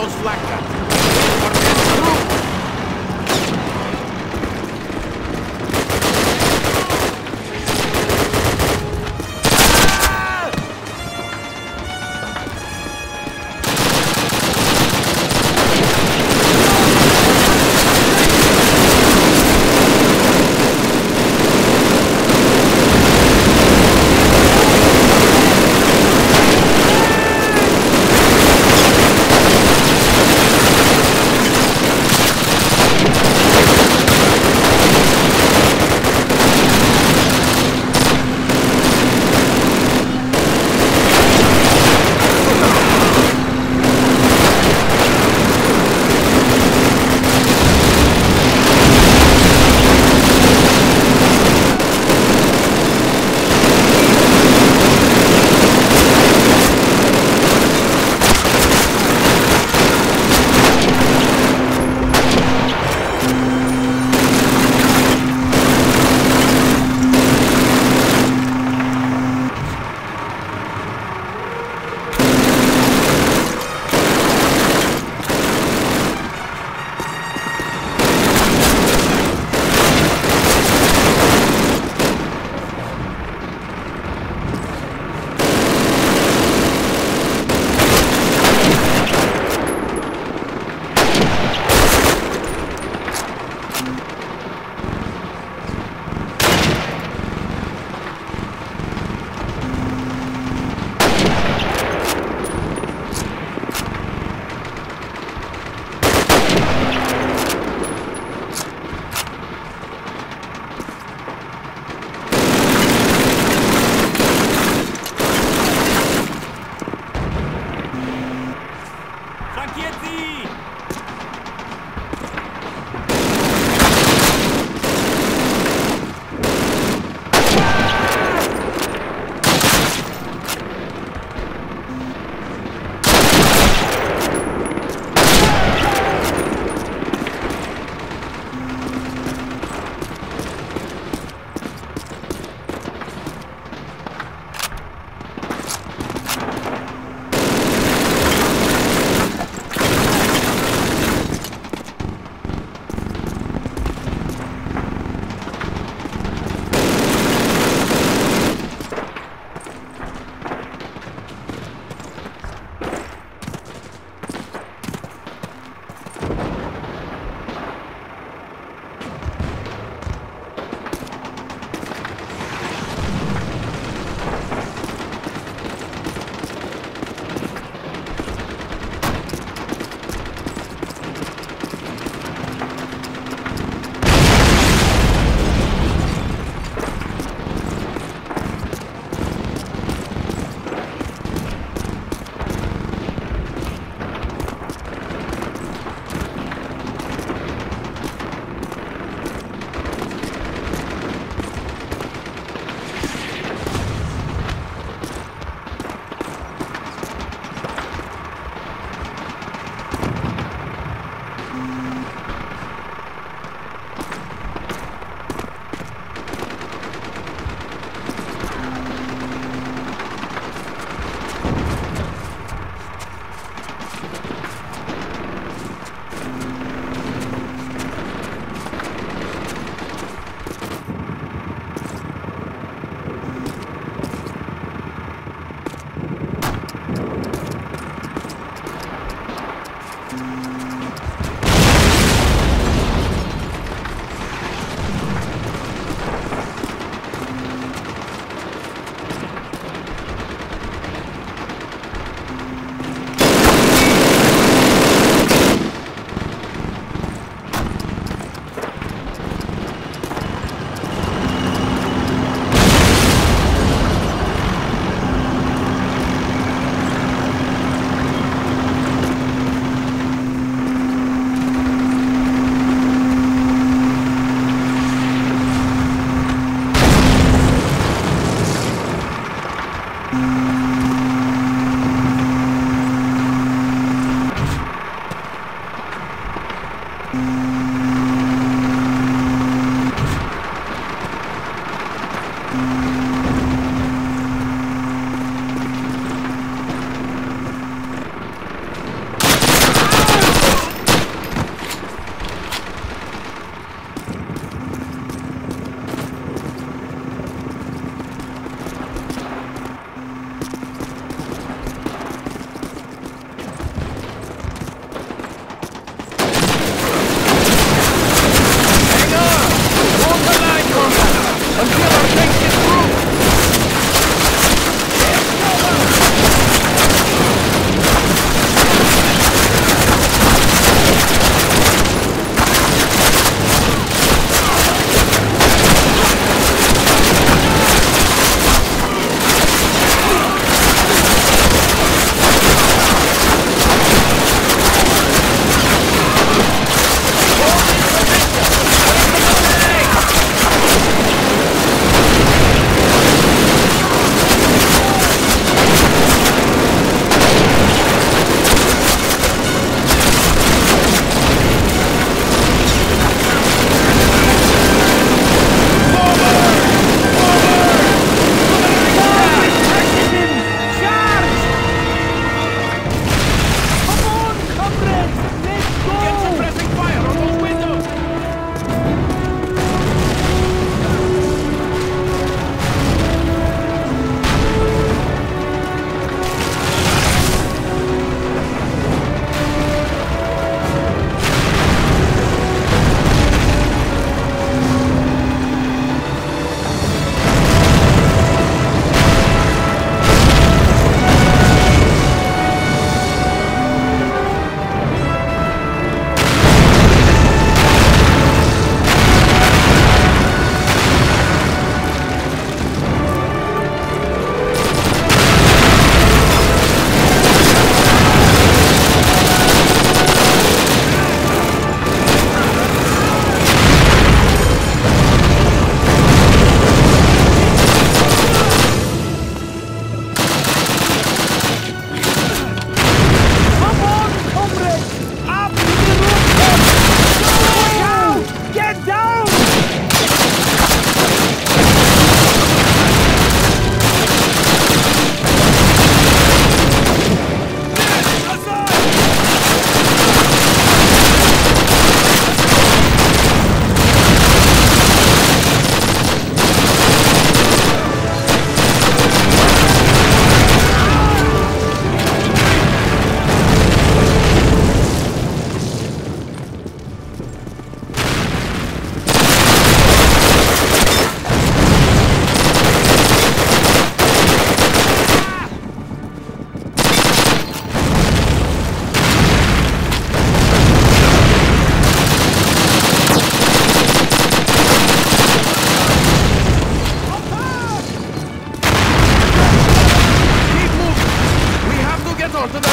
dos. Fornece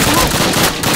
Oh!